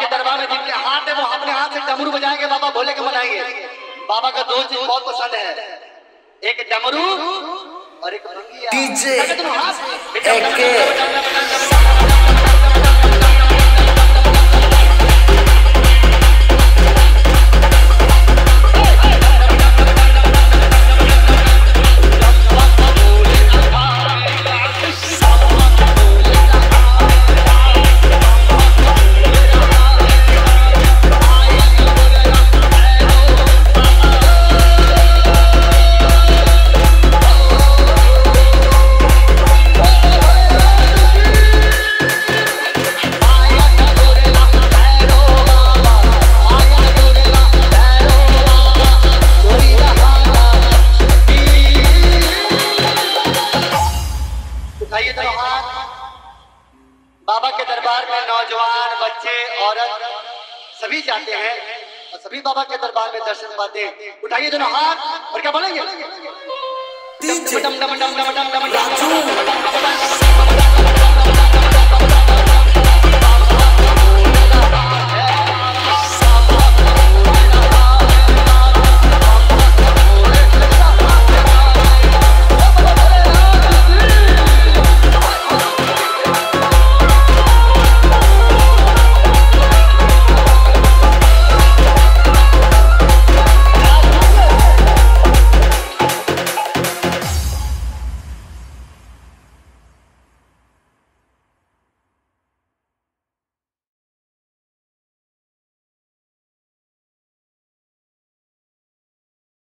के दरबार में जिनके हाथ है वो अपने हाथ से डमरू बजाएँगे बाबा भोले के मनाएँगे बाबा का दो चीज़ बहुत पसंद है। एक डमरू और एक। डीजे। बाबा के दरबार में नौजवान बच्चे औरत सभी जाते हैं और सभी बाबा के दरबार में दर्शन पाते हैं उठाइए दोनों हाथ और क्या बोलेंगे